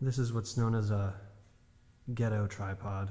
This is what's known as a ghetto tripod.